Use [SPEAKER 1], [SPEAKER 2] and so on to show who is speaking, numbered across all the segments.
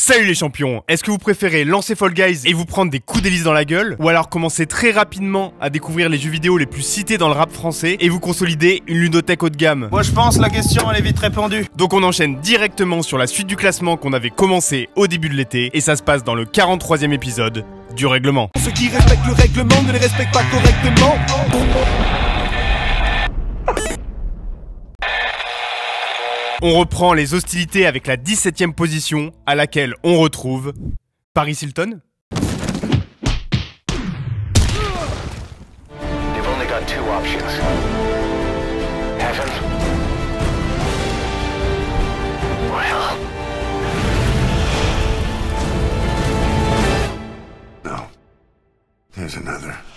[SPEAKER 1] Salut les champions Est-ce que vous préférez lancer Fall Guys et vous prendre des coups d'hélice dans la gueule Ou alors commencer très rapidement à découvrir les jeux vidéo les plus cités dans le rap français et vous consolider une ludothèque haut de gamme?
[SPEAKER 2] Moi je pense la question elle est vite répondue.
[SPEAKER 1] Donc on enchaîne directement sur la suite du classement qu'on avait commencé au début de l'été et ça se passe dans le 43e épisode du règlement.
[SPEAKER 3] Ceux qui respectent le règlement ne les respectent pas correctement.
[SPEAKER 1] On reprend les hostilités avec la 17e position à laquelle on retrouve Paris Hilton.
[SPEAKER 4] You've only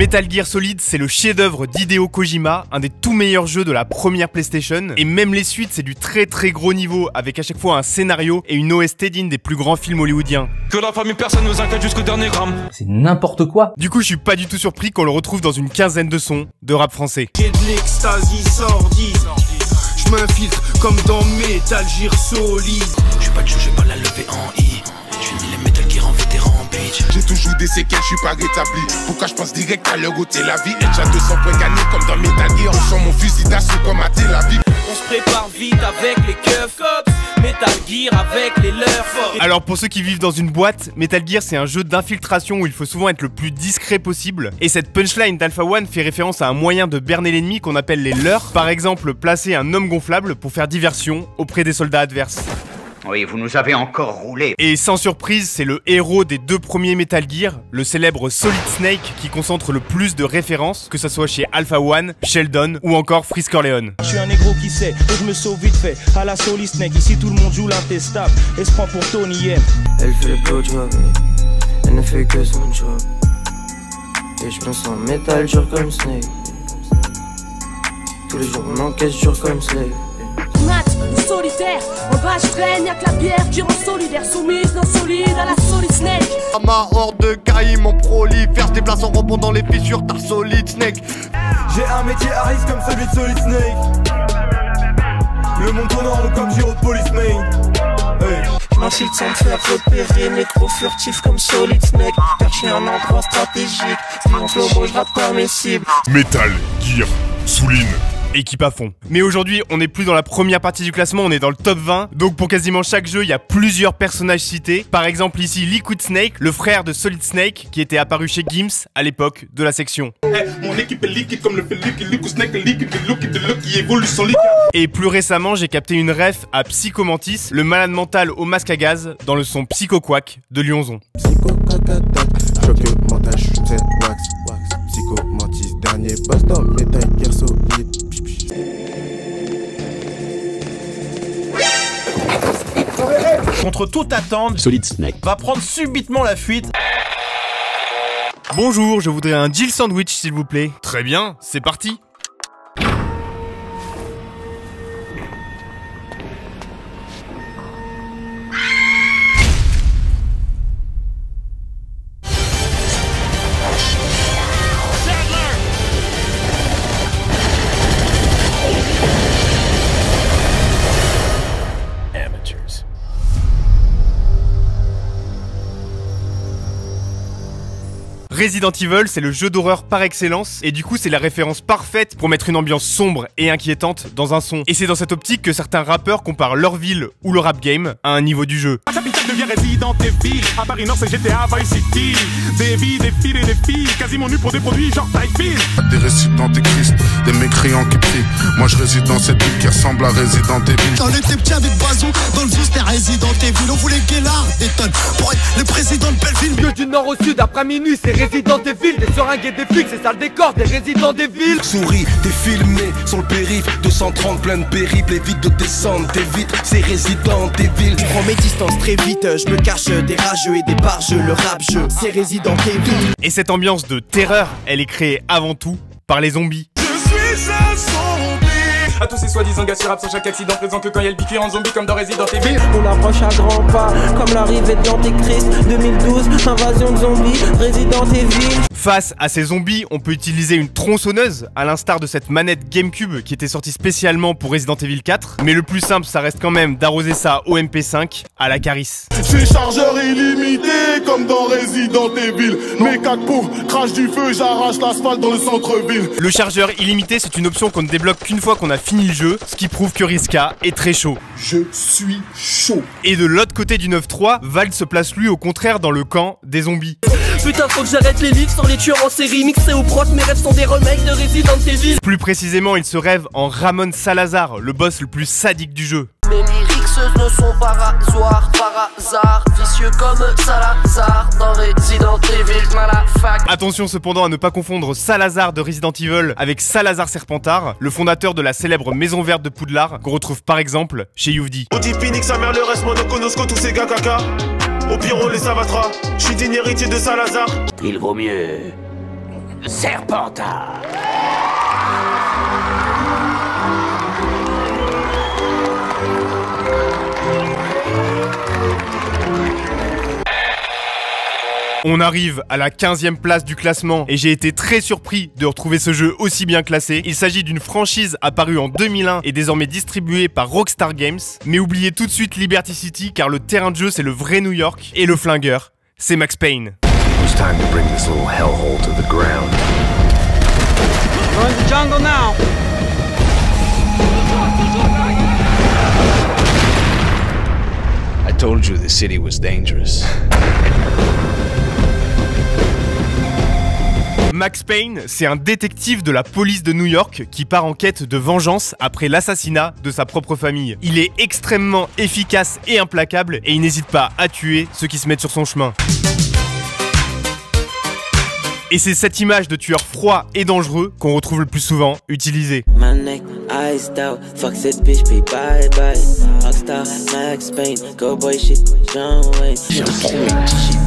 [SPEAKER 1] Metal Gear Solid, c'est le chef-d'œuvre d'Hideo Kojima, un des tout meilleurs jeux de la première PlayStation. Et même les suites, c'est du très très gros niveau, avec à chaque fois un scénario et une OST digne des plus grands films hollywoodiens.
[SPEAKER 3] Que la famille personne nous inquiète jusqu'au dernier gramme.
[SPEAKER 5] C'est n'importe quoi.
[SPEAKER 1] Du coup, je suis pas du tout surpris qu'on le retrouve dans une quinzaine de sons de rap français.
[SPEAKER 6] J'ai de l'extasie sordide. Je m'infiltre comme dans Metal Gear Solid.
[SPEAKER 7] Je suis pas de jeu, j'ai pas la levée en I.
[SPEAKER 8] J'ai toujours des séquelles, je suis pas rétabli. Pourquoi je pense direct à l'heure où t'es la vie? Et déjà 200 points gagnés comme dans Metal Gear. On sent mon fusil d'assaut comme à Tel Aviv.
[SPEAKER 6] On se prépare vite avec les keufs. Metal Gear avec les leurs.
[SPEAKER 1] Alors pour ceux qui vivent dans une boîte, Metal Gear c'est un jeu d'infiltration où il faut souvent être le plus discret possible. Et cette punchline d'Alpha One fait référence à un moyen de berner l'ennemi qu'on appelle les leurs. Par exemple, placer un homme gonflable pour faire diversion auprès des soldats adverses.
[SPEAKER 9] Oui, vous nous avez encore roulé.
[SPEAKER 1] Et sans surprise, c'est le héros des deux premiers Metal Gear, le célèbre Solid Snake, qui concentre le plus de références, que ce soit chez Alpha One, Sheldon ou encore Frisk Corleone.
[SPEAKER 6] Je suis un négro qui sait, et je me sauve vite fait. À la Solid Snake, ici tout le monde joue l'intestable. Et se prend pour Tony M.
[SPEAKER 10] Elle fait le elle ne fait que son job. Et je me sens métal dur comme Snake. Tous les jours on encaisse dur comme Slave.
[SPEAKER 11] Solitaire, en bas je traîne, y'a que la bière qui rend solidaire, soumise, non solide à la solid snake.
[SPEAKER 3] Ma horde de caïm en prolifère, se déplace en rompant dans les fissures, t'as solid snake. J'ai un métier à risque comme celui de Solid Snake. Le monde tourne comme Giro Policeman. Hey.
[SPEAKER 10] M'infiltre sans me faire repérer, nécro furtif comme Solid Snake. Perché un endroit stratégique, si en flow moi je rate pas mes cibles.
[SPEAKER 8] Metal Gear Souline.
[SPEAKER 1] Équipe à fond. Mais aujourd'hui, on n'est plus dans la première partie du classement, on est dans le top 20. Donc pour quasiment chaque jeu, il y a plusieurs personnages cités. Par exemple ici Liquid Snake, le frère de Solid Snake, qui était apparu chez Gims à l'époque de la section.
[SPEAKER 8] mon équipe est liquide comme le fait liquide. Liquid Snake est liquide. Le look de look qui évolue sans liquide.
[SPEAKER 1] Et plus récemment, j'ai capté une ref à Psychomantis, le malade mental au masque à gaz, dans le son Psycho Quack de Lyonzon.
[SPEAKER 12] Psycho montage, c'est wax, wax. Psycho mantis, dernier baston, métal guerre solide.
[SPEAKER 2] Contre toute attente,
[SPEAKER 9] Solid Snake.
[SPEAKER 2] va prendre subitement la fuite.
[SPEAKER 1] Bonjour, je voudrais un Jill Sandwich s'il vous plaît. Très bien, c'est parti. Resident Evil, c'est le jeu d'horreur par excellence, et du coup, c'est la référence parfaite pour mettre une ambiance sombre et inquiétante dans un son. Et c'est dans cette optique que certains rappeurs comparent leur ville ou le rap game à un niveau du jeu.
[SPEAKER 3] À Paris Nord, c'est GTA Vice City. Des vies, des fils et des filles. Quasiment nus pour des produits genre.
[SPEAKER 8] Des récits d'antéchrist, des mécréants qui prient. Moi je réside dans cette ville qui ressemble à Resident Evil.
[SPEAKER 6] On était petit avec Bazou, dans le zoo c'était Resident Evil. On voulait Guélard, des tonnes. Pour être le président de Belleville.
[SPEAKER 3] Mieux du nord au sud, après minuit, c'est Resident Evil. Des seringues et des flics, c'est ça le décor des Resident Evil.
[SPEAKER 6] Souris, t'es filmé sur le périph' 230 plein de périples, évite de descendre, t'évites, c'est Resident Evil. Je prends mes distances très vite, je me cache des rageux et des bargeux, le rap jeu, c'est Resident Evil.
[SPEAKER 1] Et cette ambiance de terreur, elle est créée avant tout par les zombies.
[SPEAKER 3] À tous ces soi-disant gars sur chaque accident présent que quand y a le biquet en zombie comme dans Resident Evil.
[SPEAKER 13] On approche à grands pas, comme l'arrivée de l'Antéchrist 2012, invasion de zombies, Resident Evil.
[SPEAKER 1] Face à ces zombies, on peut utiliser une tronçonneuse, à l'instar de cette manette GameCube qui était sortie spécialement pour Resident Evil 4. Mais le plus simple, ça reste quand même d'arroser ça au MP5 à la carisse.
[SPEAKER 14] C'est chargeur illimité comme dans Resident Evil. Mes quatre pauvres crache du feu, j'arrache l'asphalte dans le centre-ville.
[SPEAKER 1] Le chargeur illimité, c'est une option qu'on ne débloque qu'une fois qu'on a fini le jeu, ce qui prouve que Riska est très chaud.
[SPEAKER 14] Je suis chaud.
[SPEAKER 1] Et de l'autre côté du 9-3, Val se place lui au contraire dans le camp des zombies.
[SPEAKER 13] Putain, faut que j'arrête les livres sur les tueurs en série mixés au prod. Mes rêves sont des remakes de Resident Evil.
[SPEAKER 1] Plus précisément, il se rêve en Ramon Salazar, le boss le plus sadique du jeu.
[SPEAKER 13] Lyrics ne sont pas rasoirs par hasard. Vicieux comme Salazar dans Resident Evil, malafac.
[SPEAKER 1] Attention cependant à ne pas confondre Salazar de Resident Evil avec Salazar Serpentard, le fondateur de la célèbre Maison Verte de Poudlard, qu'on retrouve par exemple chez Youvdi.
[SPEAKER 14] Audi Phoenix, sa mère, le reste, moi, Konosko, tous ces gars caca. Au pire, on les savatera. Je suis digne héritier de Salazar.
[SPEAKER 15] Il vaut mieux. Serpentard.
[SPEAKER 1] On arrive à la 15e place du classement et j'ai été très surpris de retrouver ce jeu aussi bien classé. Il s'agit d'une franchise apparue en 2001 et désormais distribuée par Rockstar Games. Mais oubliez tout de suite Liberty City car le terrain de jeu c'est le vrai New York et le flingueur c'est Max Payne.
[SPEAKER 9] It's time to bring this little hellhole to the ground.
[SPEAKER 13] We're in the jungle now.
[SPEAKER 16] I told you the city was dangerous.
[SPEAKER 1] Max Payne, c'est un détective de la police de New York qui part en quête de vengeance après l'assassinat de sa propre famille. Il est extrêmement efficace et implacable et il n'hésite pas à tuer ceux qui se mettent sur son chemin. Et c'est cette image de tueur froid et dangereux qu'on retrouve le plus souvent utilisée.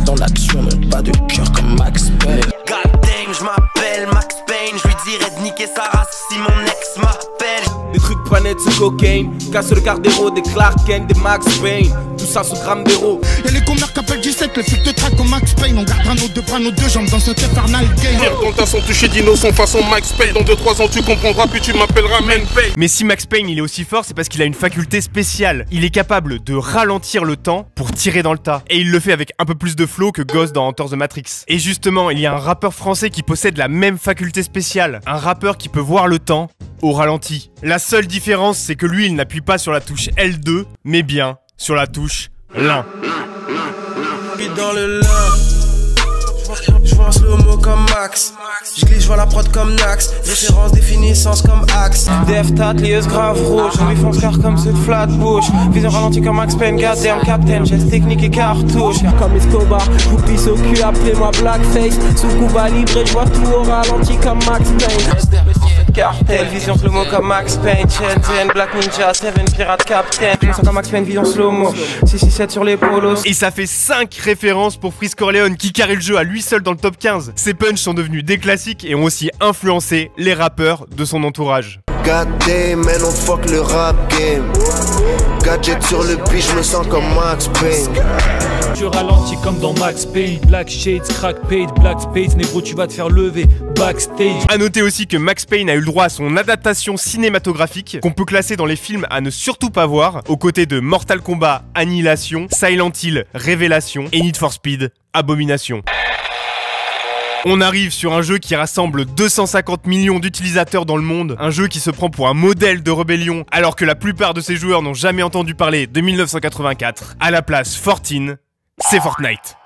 [SPEAKER 6] Dans l'action, non pas de cœur comme Max Payne.
[SPEAKER 13] God damn, je m'appelle Max Payne. Je lui dirais de niquer sa race si mon ex m'appelle.
[SPEAKER 10] Des trucs planète sous cocaine, casse le gardero, des Clark Kent, des Max Payne, tout ça sous gramme d'héros.
[SPEAKER 17] Y'a les commères qu'appellent 17, le flic te traque comme Max Payne. On gardera nos deux bras, nos deux jambes dans cet infernal game.
[SPEAKER 8] Pire dans le tas sont touchés d'innocents façon Max Payne. Dans 2-3 ans, tu comprendras, puis tu m'appelleras Man Payne.
[SPEAKER 1] Mais si Max Payne il est aussi fort, c'est parce qu'il a une faculté spéciale. Il est capable de ralentir le temps pour tirer dans le tas. Et il le fait avec un peu plus de flow que Ghost dans Enter the Matrix. Et justement, il y a un rappeur français qui possède la même faculté spéciale. Un rappeur qui peut voir le temps ralenti. La seule différence, c'est que lui, il n'appuie pas sur la touche L2, mais bien sur la touche.
[SPEAKER 10] Puis dans le lin. Je vois un slow-mo comme Max. Je glisse, je vois la prod comme Nax. Référence, définissance comme Axe. Def tat, lieuse grave rouge. Je lui fonce car comme cette flat bouche. Vision ralenti comme Max Payne, goddamn captain. Geste technique et cartouche.
[SPEAKER 13] Comme Escobar, pisse au cul, appelez-moi Blackface. Sous Cuba Libre, je vois tout au ralenti comme Max Payne.
[SPEAKER 10] Cartel, vision slow-mo comme Max Payne. Shenzhen, Black Ninja, Seven Pirate Captain. Je me sens comme Max Payne, vision slow-mo. 667 sur les polos.
[SPEAKER 1] Et ça fait 5 références pour Freeze Corleone qui carry le jeu à lui seul dans le top 15. Ses punchs sont devenus des classiques et ont aussi influencé les rappeurs de son entourage.
[SPEAKER 18] God damn, man, on fuck le rap game. Gadget sur le beat, je me sens comme Max Payne.
[SPEAKER 19] Tu ralentis comme dans Max Payne, Black Shades, Crack Paid, Black Space, négro tu vas te faire lever, backstage.
[SPEAKER 1] A noter aussi que Max Payne a eu le droit à son adaptation cinématographique, qu'on peut classer dans les films à ne surtout pas voir, aux côtés de Mortal Kombat, Annihilation, Silent Hill, Révélation et Need for Speed, Abomination. On arrive sur un jeu qui rassemble 250 millions d'utilisateurs dans le monde, un jeu qui se prend pour un modèle de rébellion, alors que la plupart de ses joueurs n'ont jamais entendu parler de 1984. À la place 14, c'est Fortnite.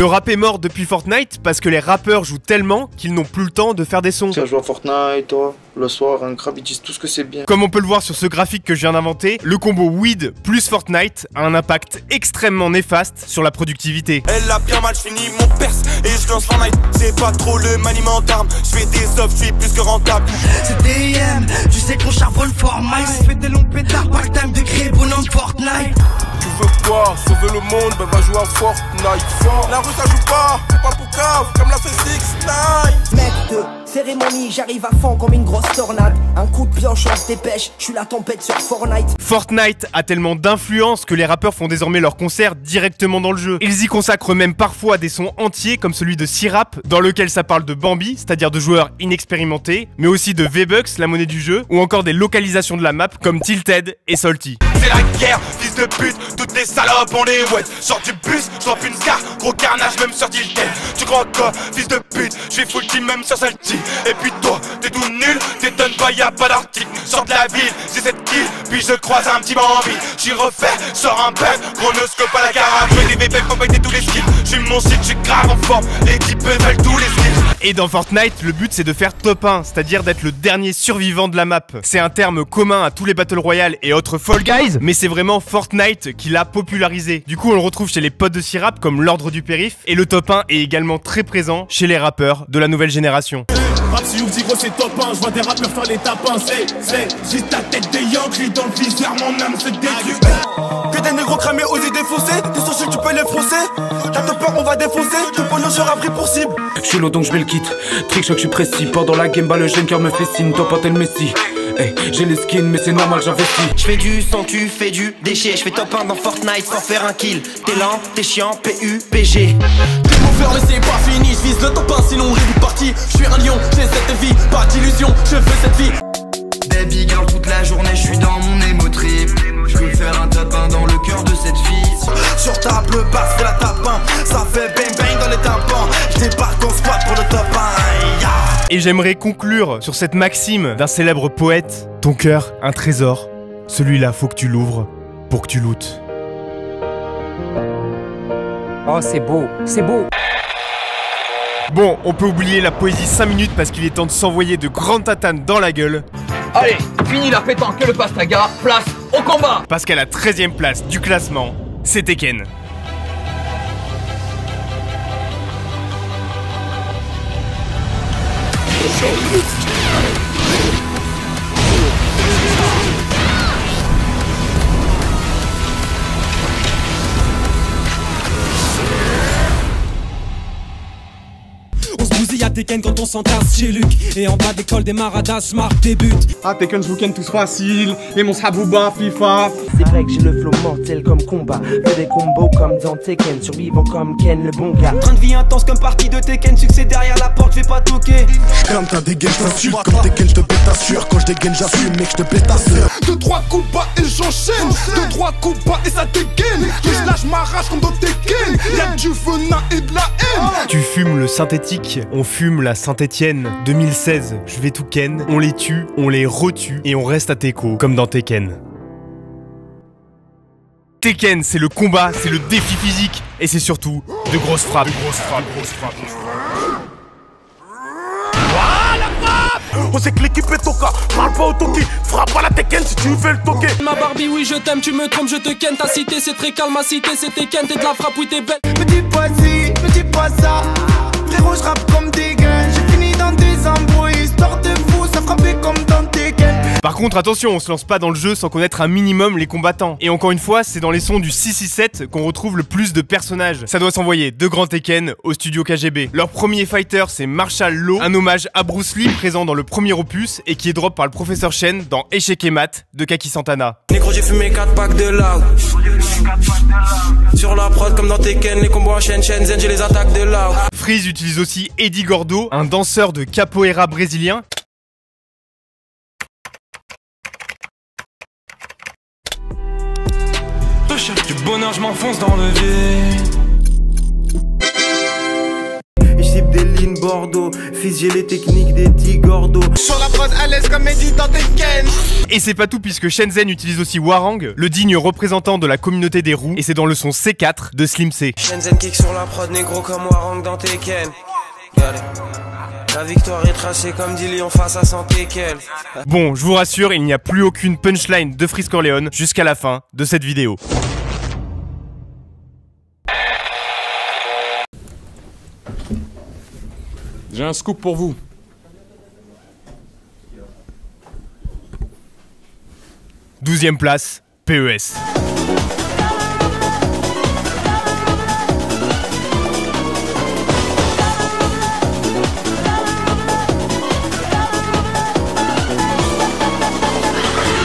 [SPEAKER 1] Le rap est mort depuis Fortnite parce que les rappeurs jouent tellement qu'ils n'ont plus le temps de faire des sons.
[SPEAKER 20] Tu joue à Fortnite, toi, le soir, un crabe, ils disent tout ce que c'est bien.
[SPEAKER 1] Comme on peut le voir sur ce graphique que je viens d'inventer, le combo weed plus Fortnite a un impact extrêmement néfaste sur la productivité.
[SPEAKER 14] Elle a bien mal fini mon perse et je lance Fortnite. C'est pas trop le maniement d'armes, je fais des offres, je suis plus que rentable.
[SPEAKER 21] C'est DM, tu sais qu'on charbonne Fortnite. On fait des longs pétards, pas le time de créer bonhomme Fortnite.
[SPEAKER 14] Veux quoi? Sauver le monde, ben va jouer à Fortnite. La rue ça joue pas, pas pour cave, comme l'a fait 6 9
[SPEAKER 21] Mec de cérémonie, j'arrive à fond comme une grosse tornade. Un coup de pioche, on se dépêche, je suis la tempête sur Fortnite.
[SPEAKER 1] Fortnite a tellement d'influence que les rappeurs font désormais leurs concerts directement dans le jeu. Ils y consacrent même parfois des sons entiers comme celui de C-Rap, dans lequel ça parle de Bambi, c'est-à-dire de joueurs inexpérimentés, mais aussi de V-Bucks, la monnaie du jeu, ou encore des localisations de la map comme Tilted et Salty.
[SPEAKER 14] C'est la guerre, fils de pute, toutes les salopes on les wet Sors du bus, sors une scar, gros carnage même sur Tilted Tu crois quoi, fils de pute, je suis full team même sur celle-ci Et puis toi, t'es tout nul, t'étonnes pas y'a pas d'article. Sors de la ville, j'ai cette kill, puis je croise un petit Bambi. J'y refais, sors un bug, chronoscope à la carafe. Je des bébés péter tous les skills, j'suis mon site, j'suis grave en forme. Les types veulent tous les skills
[SPEAKER 1] Et dans Fortnite, le but c'est de faire top 1, c'est-à-dire d'être le dernier survivant de la map. C'est un terme commun à tous les Battle Royale et autres Fall Guys, mais c'est vraiment Fortnite qui l'a popularisé. Du coup, on le retrouve chez les potes de C-Rap comme l'ordre du périph, et le top 1 est également très présent chez les rappeurs de la nouvelle génération.
[SPEAKER 14] Rap si ouf, dit gros c'est top 1, je vois des rappeurs faire les tapins, c'est, c'est, j'ai ta tête des Yankees dans le viseur, mon âme se détruit. Que des négros cramés osés défoncer, t'es sûr que tu peux les froncer T'as de peur, on va défoncer, sera pris pour cible.
[SPEAKER 22] Je suis lourd donc je mets le kit, trick choc je suis précis Pendant la game bah le jeune cœur me fait signe, toi pas tel Messi Hey, j'ai les skins mais c'est normal j'investis
[SPEAKER 21] Je fais du sang, tu fais du déchet. Je fais top 1 dans Fortnite sans faire un kill. T'es lent, t'es chiant, PUPG.
[SPEAKER 14] T'es mon faire mais c'est pas fini, je vise le top 1 sinon on est parti. Je suis un lion, j'ai cette vie, pas d'illusion, je veux cette vie.
[SPEAKER 21] Baby girl, toute la journée, je suis dans mon émo trip. Je veux faire un top 1 dans le cœur de cette fille.
[SPEAKER 14] Sur table basse, c'est la tape 1, ça fait débarque en squat pour le top 1. Yeah.
[SPEAKER 1] Et j'aimerais conclure sur cette maxime d'un célèbre poète Ton cœur, un trésor. Celui-là, faut que tu l'ouvres pour que tu lootes.
[SPEAKER 23] Oh, c'est beau, c'est beau.
[SPEAKER 1] Bon, on peut oublier la poésie 5 minutes parce qu'il est temps de s'envoyer de grandes tatanes dans la gueule.
[SPEAKER 24] Allez, fini la pétanque et le pastaga, place au combat
[SPEAKER 1] Parce qu'à la 13 e place du classement, c'est Tekken.
[SPEAKER 11] On se Tekken quand on s'entasse chez Luc Et en bas d'école des maradas, marque des buts
[SPEAKER 3] Ah Tekken, je vous ken tous facile Et mon sabouba, FIFA
[SPEAKER 21] C'est vrai que j'ai le flow mortel comme combat. Fais des combos comme dans Tekken. Survivant comme Ken, le bon gars.
[SPEAKER 14] Train de vie intense comme partie de Tekken, succès derrière la porte, je vais pas toquer.
[SPEAKER 25] Comme ta dégaine, je t'insulte. Comme Tekken, je te pétassure. Quand je dégaine, j'assume, mec, je te pétasse.
[SPEAKER 14] Deux, trois coups bas et j'enchaîne. Deux, trois coups bas et ça dégaine. Que je lâche ma rage comme dans Tekken. Y'a du venin et de la haine.
[SPEAKER 1] Tu fumes le synthétique, on fume la Saint-Étienne. 2016, je vais tout ken, on les tue, on les retue et on reste à Teco, comme dans Tekken. Tekken, c'est le combat, c'est le défi physique et c'est surtout de grosses frappes. De grosses frappes, grosses frappes.
[SPEAKER 14] On sait que l'équipe est toka, parle pas au toki, frappe à la Tekken si tu veux le toquer.
[SPEAKER 11] Ma Barbie, oui, je t'aime, tu me trompes, je te ken. Ta cité, c'est très calme, ma cité, c'est Tekken. T'es de la frappe, oui, t'es belle.
[SPEAKER 14] Me dis pas si, me dis pas ça. Frérot, je comme des gains. J'ai fini dans des embrouilles, histoire de fou, ça frappait comme dans.
[SPEAKER 1] Par contre, attention, on se lance pas dans le jeu sans connaître un minimum les combattants. Et encore une fois, c'est dans les sons du 667 qu'on retrouve le plus de personnages. Ça doit s'envoyer de grands Tekken au studio KGB. Leur premier fighter, c'est Marshall Law, un hommage à Bruce Lee présent dans le premier opus et qui est drop par le professeur Shen dans Échec et Mat de Kaki Santana.
[SPEAKER 10] Négro, j'ai fumé 4 packs de. Sur la prod, comme dans Tekken, les combos en chaîne, chaîne, zen, j'ai les attaques de.
[SPEAKER 1] Freeze utilise aussi Eddie Gordo, un danseur de capoeira brésilien
[SPEAKER 10] Du bonheur, je m'enfonce dans le vide.
[SPEAKER 21] Et j'tip des lignes Bordeaux. Fils, j'ai les techniques des Tigordo.
[SPEAKER 14] Sur la run à l'aise comme Eddie dans Tekken.
[SPEAKER 1] Et c'est pas tout puisque Shenzhen utilise aussi Warang, le digne représentant de la communauté des roues, et c'est dans le son C4 de Slim C.
[SPEAKER 10] Shenzhen kick sur la prod, négro comme Warang dans Tekken. Regardez. La victoire est tracée comme dit Lyon face à Santéquel.
[SPEAKER 1] Bon, je vous rassure, il n'y a plus aucune punchline de Freeze Corleone jusqu'à la fin de cette vidéo.
[SPEAKER 3] J'ai un scoop pour vous.
[SPEAKER 1] Douzième place, PES.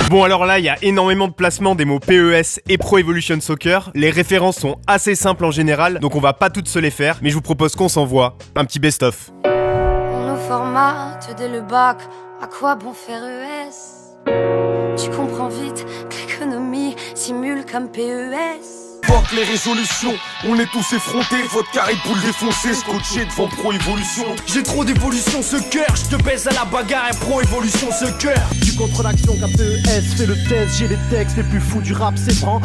[SPEAKER 1] Bon alors là, il y a énormément de placements des mots PES et Pro Evolution Soccer. Les références sont assez simples en général, donc on va pas toutes se les faire, mais je vous propose qu'on s'envoie un petit best-of.
[SPEAKER 26] Tu comprends vite que l'économie simule comme PES.
[SPEAKER 14] Les résolutions, on est tous effrontés, votre carré pour le défoncer, scotché devant Pro Évolution. J'ai trop d'évolution, ce cœur, je te baise à la bagarre et Pro Évolution, ce cœur.
[SPEAKER 25] Tu contre l'action qu'un PES, fais le test, j'ai les textes les plus fous du rap, c'est franc.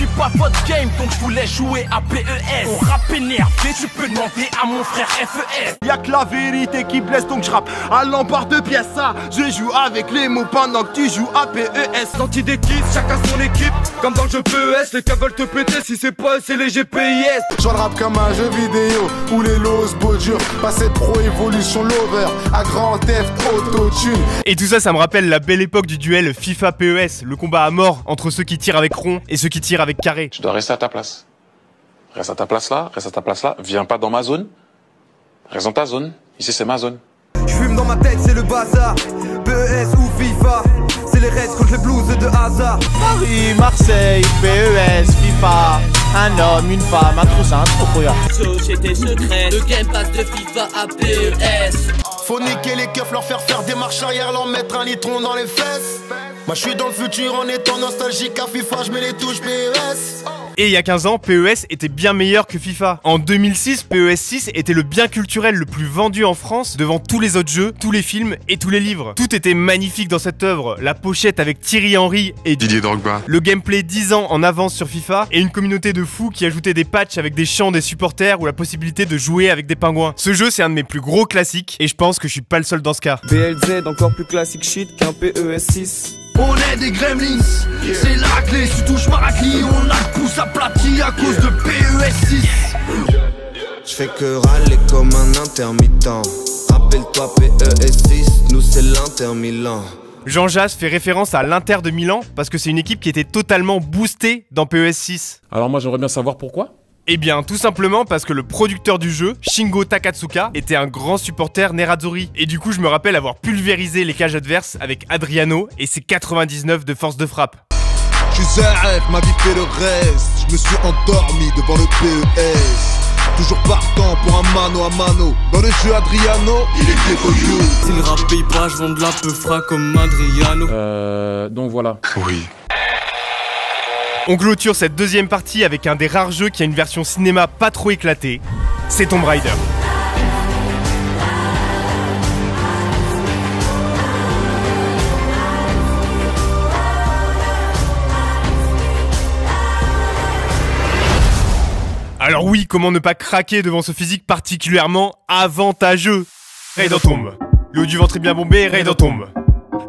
[SPEAKER 14] Je suis pas votre game, donc je voulais jouer à PES. On rap énervé, tu peux demander à mon frère FES. Y'a que la vérité qui blesse, donc je rappe à l'embarre de pièces. ça. Je joue avec les mots pendant que tu joues à PES. Sortie d'équipe, chacun son équipe. Comme dans le jeu PES, les cas veulent te péter si c'est pas eux, c'est les GPIS.
[SPEAKER 25] Je vois le rap comme un jeu vidéo où les lows beaux dur. Passer pro évolution lover à grand theft auto-tune.
[SPEAKER 1] Et tout ça, ça me rappelle la belle époque du duel FIFA-PES, le combat à mort entre ceux qui tirent avec rond et ceux qui tirent avec carré.
[SPEAKER 27] Tu dois rester à ta place. Reste à ta place là, reste à ta place là. Viens pas dans ma zone. Reste dans ta zone. Ici, c'est ma zone.
[SPEAKER 14] Je fume dans ma tête, c'est le bazar. PES ou FIFA, c'est les Reds contre les Blues de hasard.
[SPEAKER 2] Paris, Marseille, PES, FIFA. Un homme, une femme, un trou, c'est un trou, regarde.
[SPEAKER 28] Société secrète, le game pass de FIFA à PES.
[SPEAKER 25] Faut niquer les keufs, leur faire faire des marches arrière, leur mettre un litron dans les fesses. Moi je suis dans le futur en étant nostalgique à FIFA, je mets les touches PES.
[SPEAKER 1] Et il y a 15 ans, PES était bien meilleur que FIFA. En 2006, PES 6 était le bien culturel le plus vendu en France devant tous les autres jeux, tous les films et tous les livres. Tout était magnifique dans cette œuvre. La pochette avec Thierry Henry et
[SPEAKER 8] Didier Drogba.
[SPEAKER 1] le gameplay 10 ans en avance sur FIFA et une communauté de fous qui ajoutait des patchs avec des chants des supporters ou la possibilité de jouer avec des pingouins. Ce jeu, c'est un de mes plus gros classiques et je pense que je suis pas le seul dans ce cas.
[SPEAKER 20] BLZ encore plus classique shit qu'un PES 6.
[SPEAKER 14] On est des gremlins, c'est la clé. Si tu touches Maracli, on a le pouce aplati à cause de PES 6.
[SPEAKER 18] Je fais que râler comme un intermittent. Rappelle-toi PES6, nous c'est l'Inter Milan.
[SPEAKER 1] Jean Jass fait référence à l'Inter de Milan parce que c'est une équipe qui était totalement boostée dans PES 6.
[SPEAKER 3] Alors moi j'aimerais bien savoir pourquoi.
[SPEAKER 1] Eh bien, tout simplement parce que le producteur du jeu, Shingo Takatsuka, était un grand supporter Nerazzurri. Et du coup, je me rappelle avoir pulvérisé les cages adverses avec Adriano et ses 99 de force de frappe.
[SPEAKER 25] Je suis ZF, ma vie fait le reste. Je me suis endormi devant le PES. Toujours partant pour un mano à mano. Dans le jeu Adriano, il est décollé.
[SPEAKER 28] Si le rap paye pas, je vends de la peu frais comme Adriano.
[SPEAKER 3] Euh, donc voilà.
[SPEAKER 8] Oui.
[SPEAKER 1] On clôture cette deuxième partie avec un des rares jeux qui a une version cinéma pas trop éclatée. C'est Tomb Raider. Alors oui, comment ne pas craquer devant ce physique particulièrement avantageux? Raid en tombe. Le du ventre est bien bombé, Raid en tombe.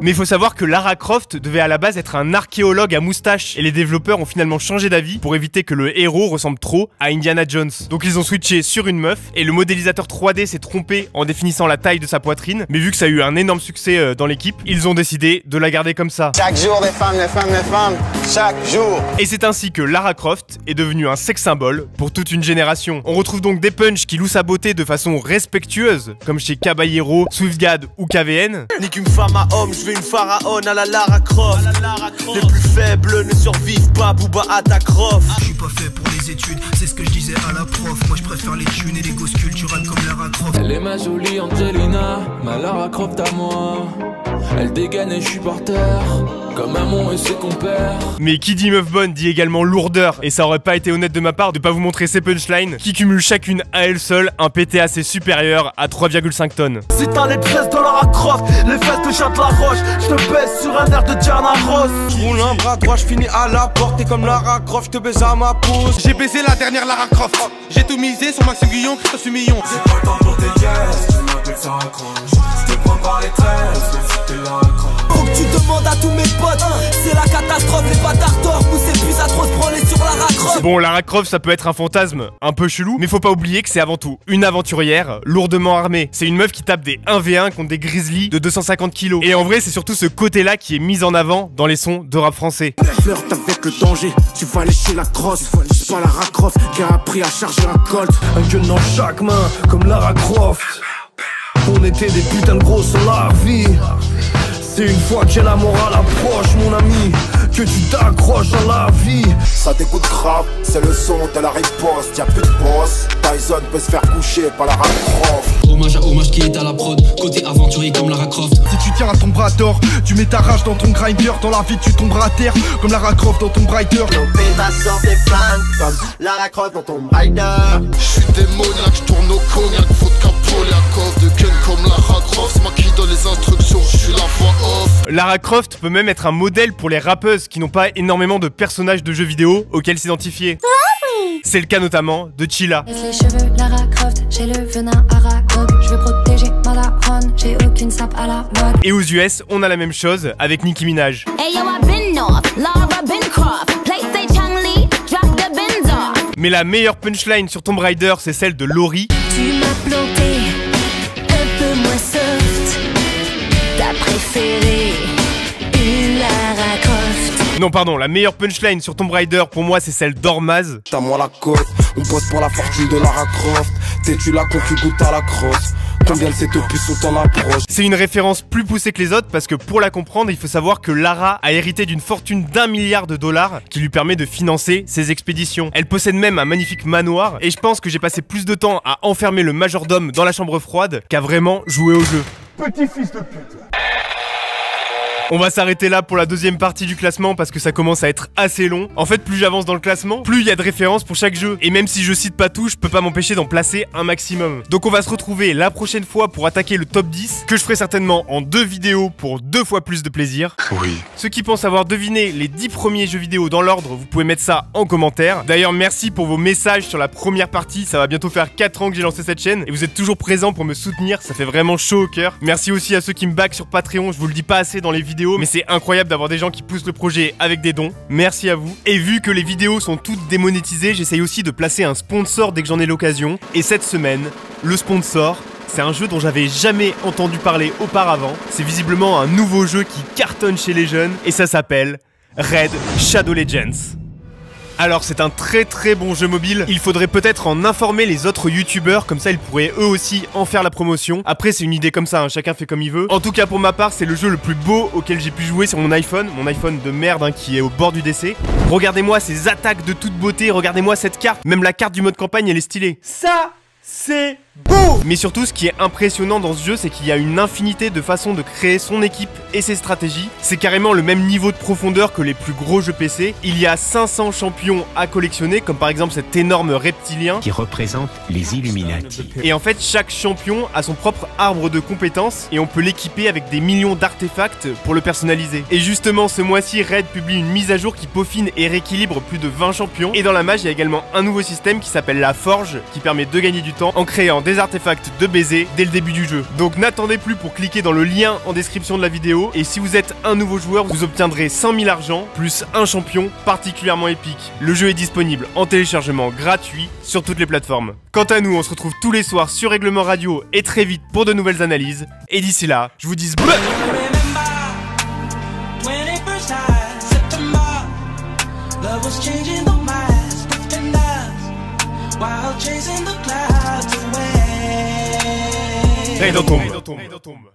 [SPEAKER 1] Mais il faut savoir que Lara Croft devait à la base être un archéologue à moustache et les développeurs ont finalement changé d'avis pour éviter que le héros ressemble trop à Indiana Jones. Donc ils ont switché sur une meuf et le modélisateur 3D s'est trompé en définissant la taille de sa poitrine, mais vu que ça a eu un énorme succès euh, dans l'équipe, ils ont décidé de la garder comme ça.
[SPEAKER 2] Chaque jour, des femmes, des femmes, des femmes. Chaque jour.
[SPEAKER 1] Et c'est ainsi que Lara Croft est devenue un sex symbole pour toute une génération. On retrouve donc des punchs qui louent sa beauté de façon respectueuse, comme chez Caballero, Swiftgad ou KVN.
[SPEAKER 14] Nique une femme à homme, je veux une pharaon à la Lara Croft. Les plus faibles ne survivent pas, Booba attaque Croft.
[SPEAKER 29] Je suis pas fait pour les études, c'est ce que je disais à la prof. Moi je préfère les thunes et les gosses culturels comme Lara Croft.
[SPEAKER 28] Elle est ma jolie Angelina, ma Lara Croft à moi. Elle dégaine et je suis par terre, comme un mont et ses compères.
[SPEAKER 1] Mais qui dit meuf bonne dit également lourdeur, et ça aurait pas été honnête de ma part de pas vous montrer ces punchlines qui cumulent chacune à elle seule un PTAC supérieur à 3,5 tonnes.
[SPEAKER 14] Si t'as les tresses de Lara Croft, les fesses de te jette la roche, je te baisse sur un air de Diana Ross.
[SPEAKER 10] Je roule un bras droit, je finis à la porte. T'es comme Lara Croft, je te baise à ma pousse.
[SPEAKER 8] J'ai baisé la dernière Lara Croft. J'ai tout misé sur Maxime Guillon, Christophe Sumillon.
[SPEAKER 4] J'ai pas le temps pour tes guests, tu m'appelles ça raccroche. Je te prends par les tresses, mais si t'es là,
[SPEAKER 14] Faut que tu demandes à tous mes potes, c'est la catastrophe, les bâtards pousser plus atroce, prends-les sur la.
[SPEAKER 1] Bon, Lara Croft, ça peut être un fantasme un peu chelou, mais faut pas oublier que c'est avant tout une aventurière lourdement armée. C'est une meuf qui tape des 1v1 contre des grizzlies de 250 kilos. Et en vrai, c'est surtout ce côté-là qui est mis en avant dans les sons de rap français.
[SPEAKER 4] Flirte avec le danger, tu vas lécher la crosse. C'est pas la Croft qui a appris à charger un colt.
[SPEAKER 14] Un gun dans chaque main, comme Lara Croft. On était des putains de gros sur la vie. C'est une fois que la morale approche, mon ami, que tu t'accroches à la vie.
[SPEAKER 4] Ça t'écoute grave, c'est le son de la riposte. Y'a plus de boss, Tyson peut se faire coucher par la Croft.
[SPEAKER 30] Hommage à hommage qui est à la prod, côté aventurier comme Lara Croft.
[SPEAKER 14] Si tu tiens à ton bras d'or, tu mets ta rage dans ton grinder. Dans la vie, tu tomberas à terre, comme Lara Croft dans ton brighter.
[SPEAKER 31] va sortir flingues, comme Lara Croft dans ton rider.
[SPEAKER 4] J'suis démoniaque, j'tourne au cognac, faut de de comme Lara Croft. C'est moi qui donne les instructions, j'suis la voix off.
[SPEAKER 1] Lara Croft peut même être un modèle pour les rappeuses qui n'ont pas énormément de personnages de jeux vidéo auxquels s'identifier. C'est le cas notamment de Chilla.
[SPEAKER 26] Laisse les cheveux Lara Croft, j'ai le venin Aragog. Je veux protéger ma daronne, j'ai aucune sape à la mode.
[SPEAKER 1] Et aux US, on a la même chose avec Nicki Minaj.
[SPEAKER 32] Hey yo, I been north, Lara been Croft. Play say Chang Lee, drop the Benz off.
[SPEAKER 1] Mais la meilleure punchline sur Tomb Raider, c'est celle de Laurie.
[SPEAKER 26] Tu m'as planté,
[SPEAKER 1] Non, pardon, la meilleure punchline sur Tomb Raider pour moi, c'est celle d'Ormaz.
[SPEAKER 4] T'as moi la côte, on bosse pour la fortune de Lara Croft. T'es-tu la con qui goûte à la crosse Combien cette approche
[SPEAKER 1] C'est une référence plus poussée que les autres parce que pour la comprendre, il faut savoir que Lara a hérité d'une fortune d'un milliard de dollars qui lui permet de financer ses expéditions. Elle possède même un magnifique manoir et je pense que j'ai passé plus de temps à enfermer le majordome dans la chambre froide qu'à vraiment jouer au jeu.
[SPEAKER 14] Petit fils de pute.
[SPEAKER 1] On va s'arrêter là pour la deuxième partie du classement parce que ça commence à être assez long. En fait, plus j'avance dans le classement, plus il y a de références pour chaque jeu. Et même si je cite pas tout, je peux pas m'empêcher d'en placer un maximum. Donc on va se retrouver la prochaine fois pour attaquer le top 10, que je ferai certainement en deux vidéos pour deux fois plus de plaisir.
[SPEAKER 8] Oui.
[SPEAKER 1] Ceux qui pensent avoir deviné les 10 premiers jeux vidéo dans l'ordre, vous pouvez mettre ça en commentaire. D'ailleurs, merci pour vos messages sur la première partie. Ça va bientôt faire 4 ans que j'ai lancé cette chaîne et vous êtes toujours présents pour me soutenir. Ça fait vraiment chaud au cœur. Merci aussi à ceux qui me back sur Patreon. Je vous le dis pas assez dans les vidéos, mais c'est incroyable d'avoir des gens qui poussent le projet avec des dons. Merci à vous. Et vu que les vidéos sont toutes démonétisées, j'essaye aussi de placer un sponsor dès que j'en ai l'occasion. Et cette semaine, le sponsor, c'est un jeu dont j'avais jamais entendu parler auparavant. C'est visiblement un nouveau jeu qui cartonne chez les jeunes et ça s'appelle Red Shadow Legends. Alors c'est un très très bon jeu mobile, il faudrait peut-être en informer les autres youtubeurs, comme ça ils pourraient eux aussi en faire la promotion. Après c'est une idée comme ça, hein, chacun fait comme il veut. En tout cas pour ma part c'est le jeu le plus beau auquel j'ai pu jouer sur mon iPhone, mon iPhone de merde hein, qui est au bord du décès. Regardez-moi ces attaques de toute beauté, regardez-moi cette carte, même la carte du mode campagne elle est stylée. Ça c'est Mais surtout, ce qui est impressionnant dans ce jeu, c'est qu'il y a une infinité de façons de créer son équipe et ses stratégies. C'est carrément le même niveau de profondeur que les plus gros jeux PC. Il y a 500 champions à collectionner, comme par exemple cet énorme reptilien.
[SPEAKER 33] qui représente les Illuminati.
[SPEAKER 1] Et en fait, chaque champion a son propre arbre de compétences et on peut l'équiper avec des millions d'artefacts pour le personnaliser. Et justement, ce mois-ci, Red publie une mise à jour qui peaufine et rééquilibre plus de 20 champions. Et dans la mage, il y a également un nouveau système qui s'appelle la Forge, qui permet de gagner du temps en créant des artefacts de baiser dès le début du jeu. Donc n'attendez plus pour cliquer dans le lien en description de la vidéo. Et si vous êtes un nouveau joueur, vous obtiendrez 100 000 argent plus un champion particulièrement épique. Le jeu est disponible en téléchargement gratuit sur toutes les plateformes. Quant à nous, on se retrouve tous les soirs sur Règlement Radio et très vite pour de nouvelles analyses. Et d'ici là, je vous dis bleu
[SPEAKER 13] the